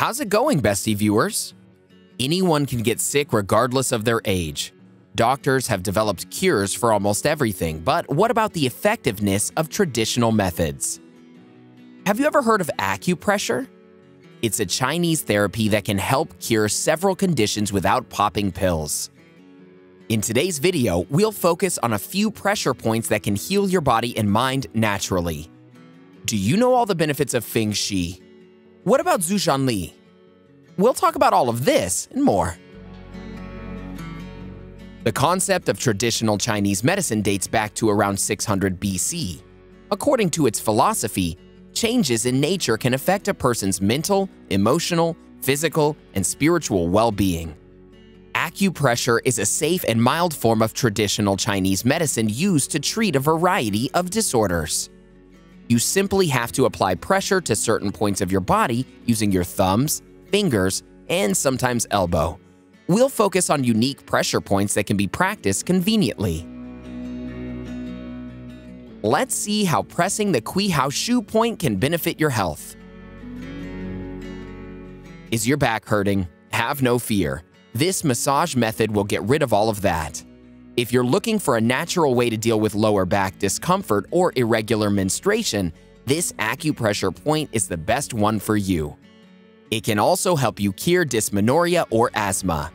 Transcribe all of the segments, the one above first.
How's it going, Bestie viewers? Anyone can get sick regardless of their age. Doctors have developed cures for almost everything, but what about the effectiveness of traditional methods? Have you ever heard of acupressure? It's a Chinese therapy that can help cure several conditions without popping pills. In today's video, we'll focus on a few pressure points that can heal your body and mind naturally. Do you know all the benefits of Feng Chi? What about Zhu Li? We'll talk about all of this and more. The concept of traditional Chinese medicine dates back to around 600 BC. According to its philosophy, changes in nature can affect a person's mental, emotional, physical, and spiritual well-being. Acupressure is a safe and mild form of traditional Chinese medicine used to treat a variety of disorders. You simply have to apply pressure to certain points of your body using your thumbs, fingers, and sometimes elbow. We'll focus on unique pressure points that can be practiced conveniently. Let's see how pressing the QiHaiShu point can benefit your health. Is your back hurting? Have no fear. This massage method will get rid of all of that. If you're looking for a natural way to deal with lower back discomfort or irregular menstruation, this acupressure point is the best one for you. It can also help you cure dysmenorrhea or asthma.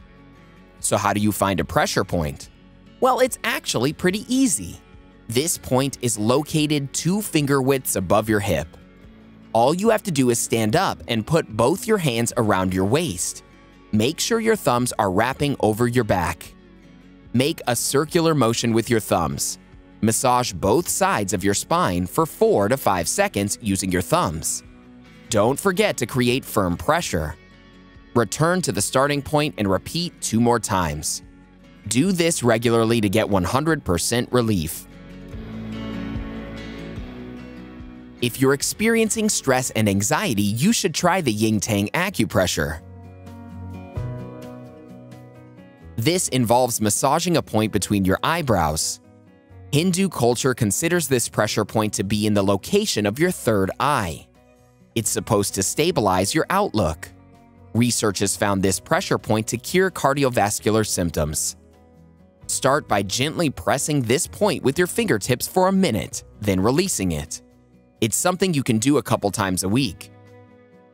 So how do you find a pressure point? Well, it's actually pretty easy. This point is located two finger widths above your hip. All you have to do is stand up and put both your hands around your waist make sure your thumbs are wrapping over your back. Make a circular motion with your thumbs. Massage both sides of your spine for 4 to 5 seconds using your thumbs. Don't forget to create firm pressure. Return to the starting point and repeat two more times. Do this regularly to get 100% relief. If you're experiencing stress and anxiety, you should try the Yin Tang acupressure. This involves massaging a point between your eyebrows. Hindu culture considers this pressure point to be in the location of your third eye. It's supposed to stabilize your outlook. Research has found this pressure point to cure cardiovascular symptoms. Start by gently pressing this point with your fingertips for a minute, then releasing it. It's something you can do a couple times a week.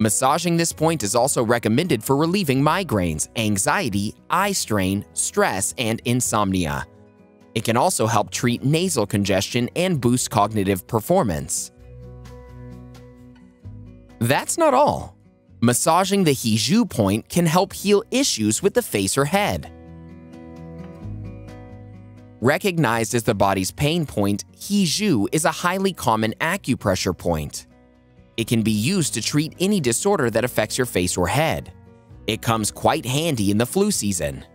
Massaging this point is also recommended for relieving migraines, anxiety, eye strain, stress, and insomnia. It can also help treat nasal congestion and boost cognitive performance. That's not all. Massaging the Hegu point can help heal issues with the face or head. Recognized as the body's pain point, Hegu is a highly common acupressure point. It can be used to treat any disorder that affects your face or head. It comes quite handy in the flu season.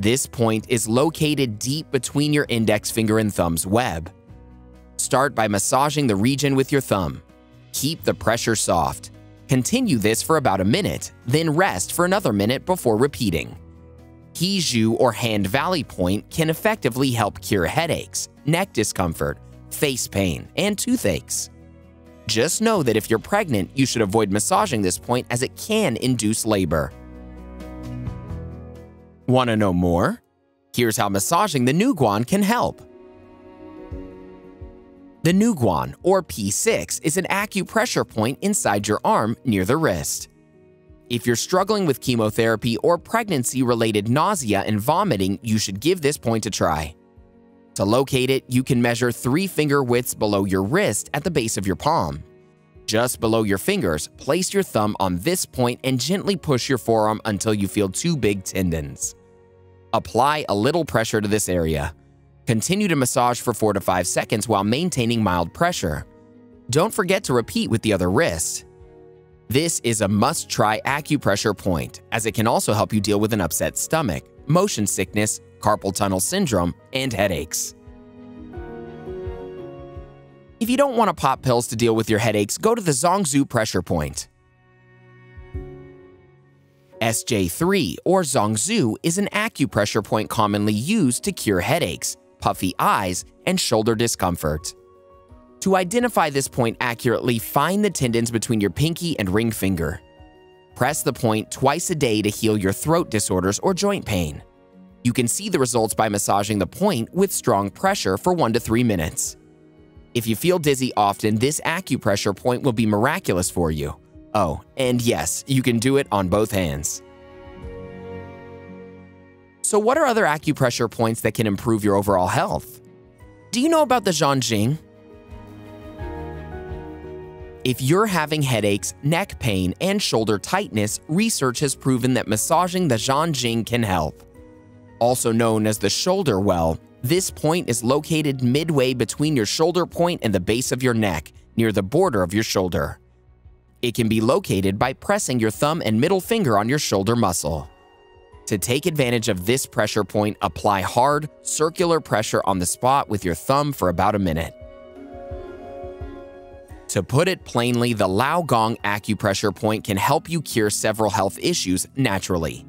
This point is located deep between your index finger and thumb's web. Start by massaging the region with your thumb. Keep the pressure soft. Continue this for about a minute, then rest for another minute before repeating. Hegu or hand valley point can effectively help cure headaches, neck discomfort, face pain, and toothaches. Just know that if you're pregnant, you should avoid massaging this point as it can induce labor. Want to know more? Here's how massaging the Neiguan can help. The Neiguan, or P6, is an acupressure point inside your arm near the wrist. If you're struggling with chemotherapy or pregnancy-related nausea and vomiting, you should give this point a try. To locate it, you can measure three finger widths below your wrist at the base of your palm. Just below your fingers, place your thumb on this point and gently push your forearm until you feel two big tendons. Apply a little pressure to this area. Continue to massage for 4 to 5 seconds while maintaining mild pressure. Don't forget to repeat with the other wrist. This is a must-try acupressure point, as it can also help you deal with an upset stomach, motion sickness, carpal tunnel syndrome, and headaches. If you don't want to pop pills to deal with your headaches, go to the Zhongzhu pressure point. SJ3 or Zhongzhu is an acupressure point commonly used to cure headaches, puffy eyes, and shoulder discomfort. To identify this point accurately, find the tendons between your pinky and ring finger. Press the point twice a day to heal your throat disorders or joint pain. You can see the results by massaging the point with strong pressure for 1 to 3 minutes. If you feel dizzy often, this acupressure point will be miraculous for you. Oh, and yes, you can do it on both hands. So what are other acupressure points that can improve your overall health? Do you know about the Jianjing? If you're having headaches, neck pain, and shoulder tightness, research has proven that massaging the Jianjing can help. Also known as the shoulder well, this point is located midway between your shoulder point and the base of your neck, near the border of your shoulder. It can be located by pressing your thumb and middle finger on your shoulder muscle. To take advantage of this pressure point, apply hard, circular pressure on the spot with your thumb for about a minute. To put it plainly, the Lao Gong acupressure point can help you cure several health issues naturally.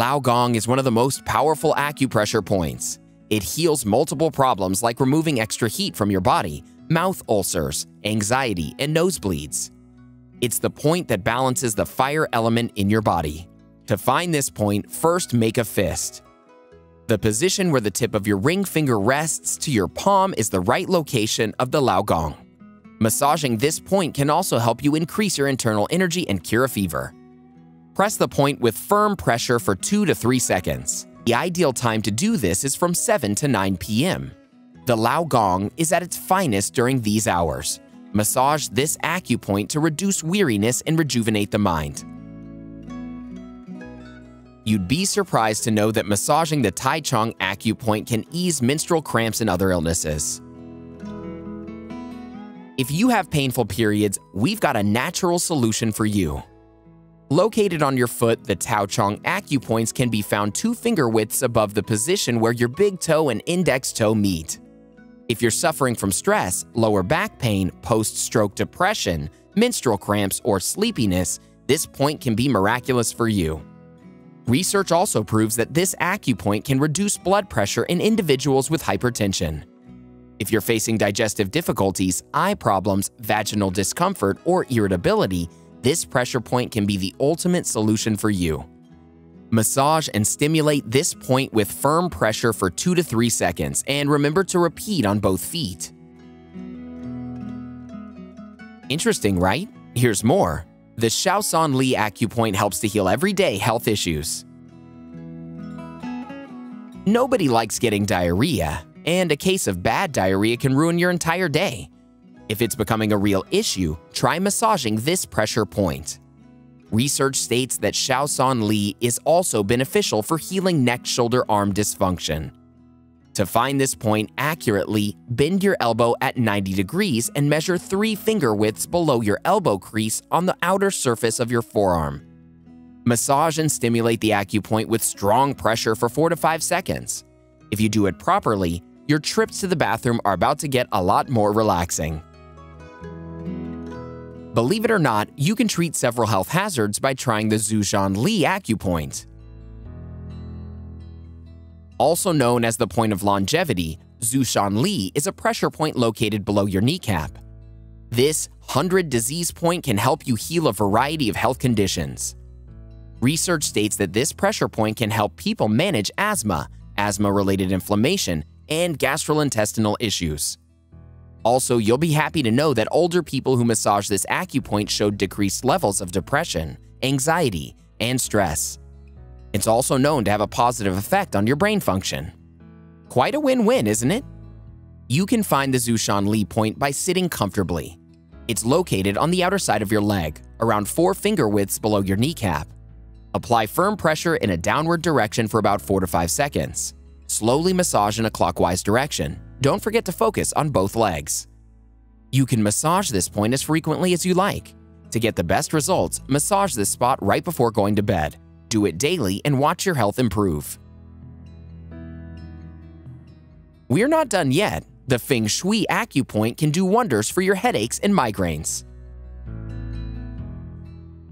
Lao Gong is one of the most powerful acupressure points. It heals multiple problems like removing extra heat from your body, mouth ulcers, anxiety, and nosebleeds. It's the point that balances the fire element in your body. To find this point, first make a fist. The position where the tip of your ring finger rests to your palm is the right location of the Lao Gong. Massaging this point can also help you increase your internal energy and cure a fever. Press the point with firm pressure for 2 to 3 seconds. The ideal time to do this is from 7 to 9 p.m. The Lao Gong is at its finest during these hours. Massage this acupoint to reduce weariness and rejuvenate the mind. You'd be surprised to know that massaging the Tai Chong acupoint can ease menstrual cramps and other illnesses. If you have painful periods, we've got a natural solution for you. Located on your foot, the Tai Chong acupoints can be found two finger widths above the position where your big toe and index toe meet. If you're suffering from stress, lower back pain, post-stroke depression, menstrual cramps, or sleepiness, this point can be miraculous for you. Research also proves that this acupoint can reduce blood pressure in individuals with hypertension. If you're facing digestive difficulties, eye problems, vaginal discomfort, or irritability, this pressure point can be the ultimate solution for you. Massage and stimulate this point with firm pressure for 2 to 3 seconds and remember to repeat on both feet. Interesting, right? Here's more. The Shou San Li acupoint helps to heal everyday health issues. Nobody likes getting diarrhea, and a case of bad diarrhea can ruin your entire day. If it's becoming a real issue, try massaging this pressure point. Research states that Shou San Li is also beneficial for healing neck shoulder arm dysfunction. To find this point accurately, bend your elbow at 90 degrees and measure three finger widths below your elbow crease on the outer surface of your forearm. Massage and stimulate the acupoint with strong pressure for 4 to 5 seconds. If you do it properly, your trips to the bathroom are about to get a lot more relaxing. Believe it or not, you can treat several health hazards by trying the Zu San Li acupoint. Also known as the point of longevity, Zu San Li is a pressure point located below your kneecap. This 100 disease point can help you heal a variety of health conditions. Research states that this pressure point can help people manage asthma, asthma-related inflammation, and gastrointestinal issues. Also, you'll be happy to know that older people who massage this acupoint showed decreased levels of depression, anxiety, and stress. It's also known to have a positive effect on your brain function. Quite a win-win, isn't it? You can find the Zu San Li point by sitting comfortably. It's located on the outer side of your leg, around four finger widths below your kneecap. Apply firm pressure in a downward direction for about 4 to 5 seconds. Slowly massage in a clockwise direction. Don't forget to focus on both legs. You can massage this point as frequently as you like. To get the best results, massage this spot right before going to bed. Do it daily and watch your health improve. We're not done yet. The Feng Chi acupoint can do wonders for your headaches and migraines.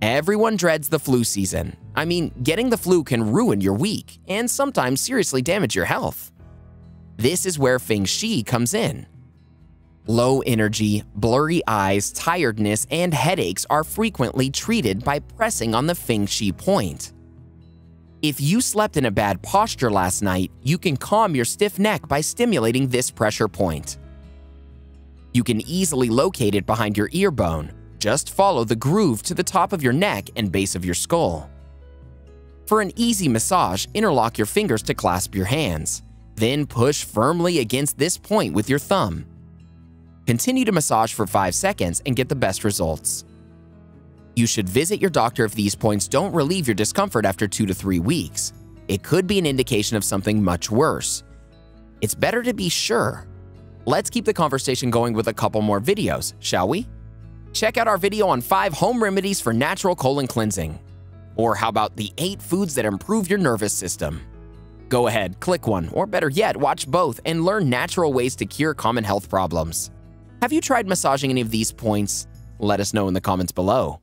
Everyone dreads the flu season. I mean, getting the flu can ruin your week and sometimes seriously damage your health. This is where Feng Chi comes in. Low energy, blurry eyes, tiredness, and headaches are frequently treated by pressing on the Feng Chi point. If you slept in a bad posture last night, you can calm your stiff neck by stimulating this pressure point. You can easily locate it behind your ear bone. Just follow the groove to the top of your neck and base of your skull. For an easy massage, interlock your fingers to clasp your hands. Then push firmly against this point with your thumb. Continue to massage for 5 seconds and get the best results. You should visit your doctor if these points don't relieve your discomfort after 2 to 3 weeks. It could be an indication of something much worse. It's better to be sure. Let's keep the conversation going with a couple more videos, shall we? Check out our video on 5 home remedies for natural colon cleansing. Or how about the 8 foods that improve your nervous system? Go ahead, click one, or better yet, watch both and learn natural ways to cure common health problems. Have you tried massaging any of these points? Let us know in the comments below.